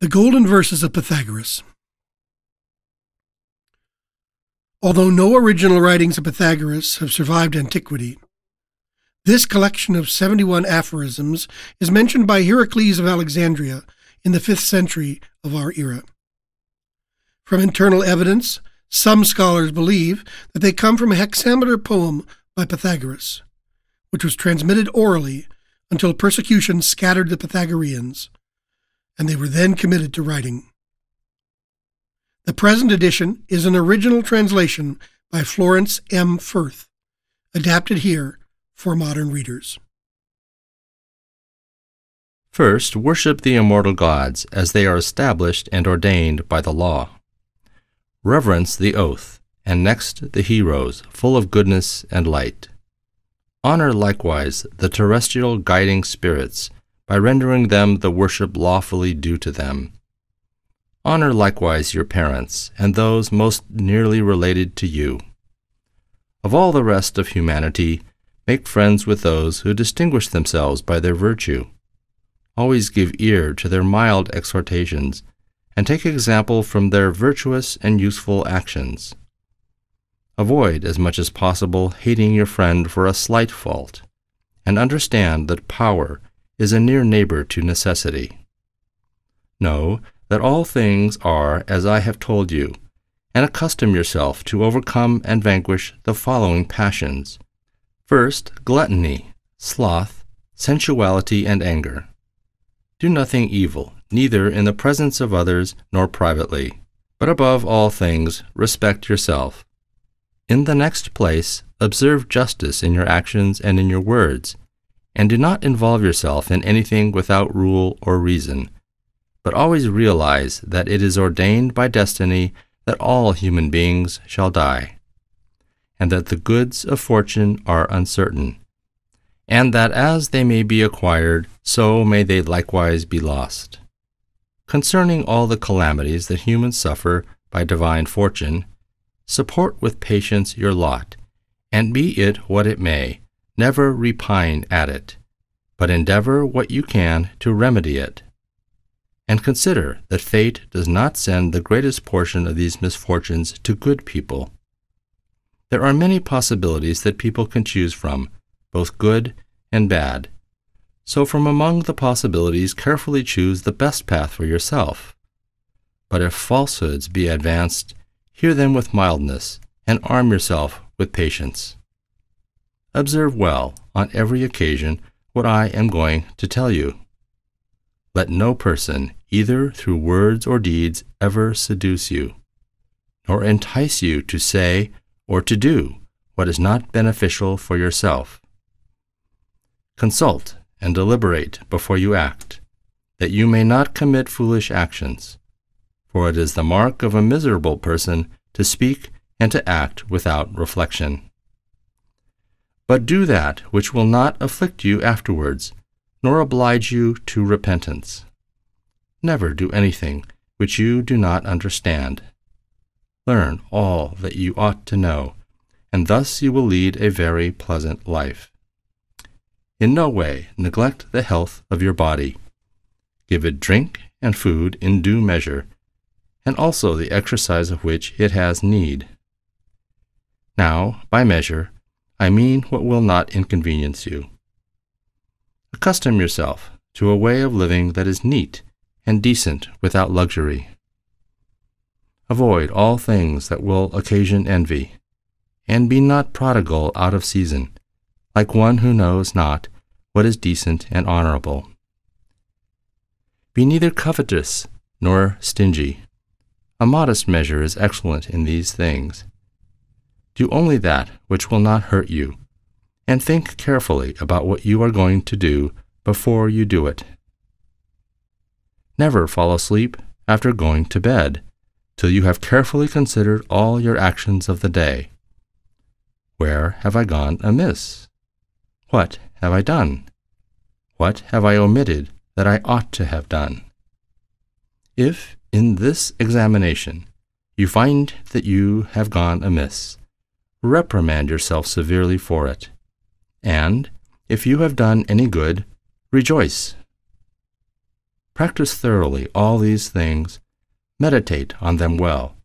The Golden Verses of Pythagoras. Although no original writings of Pythagoras have survived antiquity, this collection of 71 aphorisms is mentioned by Hierocles of Alexandria in the 5th century of our era. From internal evidence, some scholars believe that they come from a hexameter poem by Pythagoras, which was transmitted orally until persecution scattered the Pythagoreans and they were then committed to writing. The present edition is an original translation by Florence M. Firth, adapted here for modern readers. First, worship the immortal gods as they are established and ordained by the law. Reverence the oath, and next the heroes, full of goodness and light. Honor likewise the terrestrial guiding spirits by rendering them the worship lawfully due to them. Honor likewise your parents and those most nearly related to you. Of all the rest of humanity, make friends with those who distinguish themselves by their virtue. Always give ear to their mild exhortations, and take example from their virtuous and useful actions. Avoid as much as possible hating your friend for a slight fault, and understand that power is a near neighbor to necessity. Know that all things are as I have told you, and accustom yourself to overcome and vanquish the following passions. First, gluttony, sloth, sensuality, and anger. Do nothing evil, neither in the presence of others nor privately, but above all things respect yourself. In the next place, observe justice in your actions and in your words, and do not involve yourself in anything without rule or reason, but always realize that it is ordained by destiny that all human beings shall die, and that the goods of fortune are uncertain, and that as they may be acquired, so may they likewise be lost. Concerning all the calamities that humans suffer by divine fortune, support with patience your lot, and be it what it may, Never repine at it, but endeavor what you can to remedy it. And consider that fate does not send the greatest portion of these misfortunes to good people. There are many possibilities that people can choose from, both good and bad. So from among the possibilities carefully choose the best path for yourself. But if falsehoods be advanced, hear them with mildness, and arm yourself with patience. Observe well, on every occasion, what I am going to tell you. Let no person, either through words or deeds, ever seduce you, nor entice you to say or to do what is not beneficial for yourself. Consult and deliberate before you act, that you may not commit foolish actions, for it is the mark of a miserable person to speak and to act without reflection but do that which will not afflict you afterwards, nor oblige you to repentance. Never do anything which you do not understand. Learn all that you ought to know, and thus you will lead a very pleasant life. In no way neglect the health of your body. Give it drink and food in due measure, and also the exercise of which it has need. Now, by measure, I mean what will not inconvenience you. Accustom yourself to a way of living that is neat and decent without luxury. Avoid all things that will occasion envy, and be not prodigal out of season, like one who knows not what is decent and honorable. Be neither covetous nor stingy. A modest measure is excellent in these things. Do only that which will not hurt you, and think carefully about what you are going to do before you do it. Never fall asleep after going to bed till you have carefully considered all your actions of the day. Where have I gone amiss? What have I done? What have I omitted that I ought to have done? If, in this examination, you find that you have gone amiss, reprimand yourself severely for it. And, if you have done any good, rejoice. Practice thoroughly all these things, meditate on them well,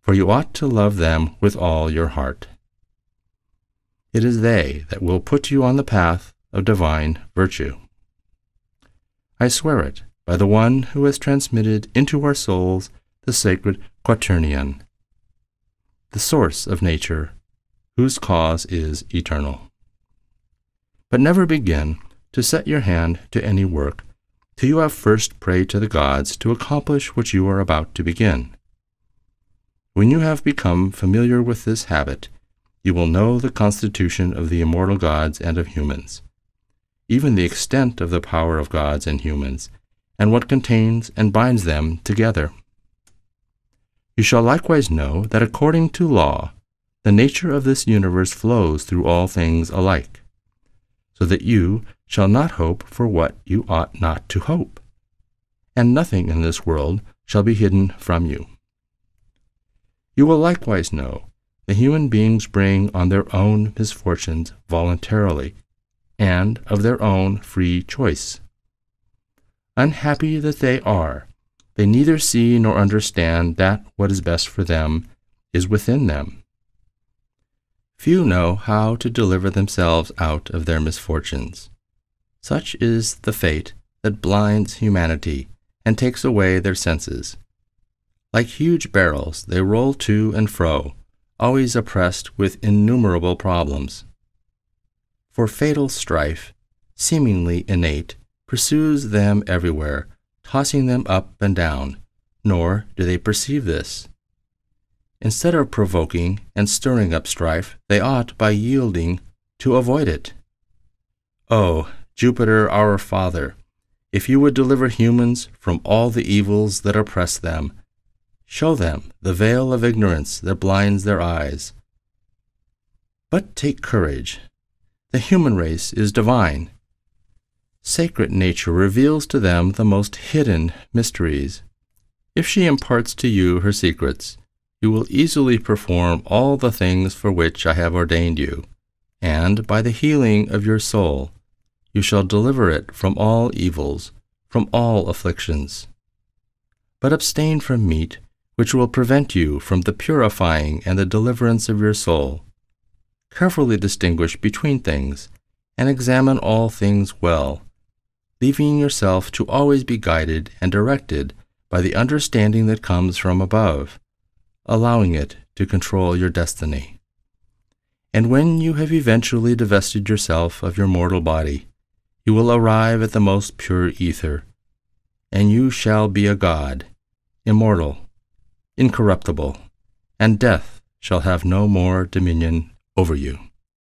for you ought to love them with all your heart. It is they that will put you on the path of divine virtue. I swear it by the one who has transmitted into our souls the sacred quaternion, the source of nature, whose cause is eternal. But never begin to set your hand to any work till you have first prayed to the gods to accomplish what you are about to begin. When you have become familiar with this habit, you will know the constitution of the immortal gods and of humans, even the extent of the power of gods and humans, and what contains and binds them together. You shall likewise know that according to law, the nature of this universe flows through all things alike, so that you shall not hope for what you ought not to hope, and nothing in this world shall be hidden from you. You will likewise know that human beings bring on their own misfortunes voluntarily and of their own free choice. Unhappy that they are, they neither see nor understand that what is best for them is within them. Few know how to deliver themselves out of their misfortunes. Such is the fate that blinds humanity and takes away their senses. Like huge barrels, they roll to and fro, always oppressed with innumerable problems. For fatal strife, seemingly innate, pursues them everywhere, tossing them up and down, nor do they perceive this. Instead of provoking and stirring up strife, they ought, by yielding, to avoid it. Oh, Jupiter our Father, if you would deliver humans from all the evils that oppress them, Show them the veil of ignorance that blinds their eyes. But take courage. The human race is divine. Sacred nature reveals to them the most hidden mysteries. If she imparts to you her secrets, you will easily perform all the things for which I have ordained you, and by the healing of your soul, you shall deliver it from all evils, from all afflictions. But abstain from meat which will prevent you from the purifying and the deliverance of your soul. Carefully distinguish between things, and examine all things well, leaving yourself to always be guided and directed by the understanding that comes from above, allowing it to control your destiny. And when you have eventually divested yourself of your mortal body, you will arrive at the most pure ether, and you shall be a god, immortal, incorruptible, and death shall have no more dominion over you.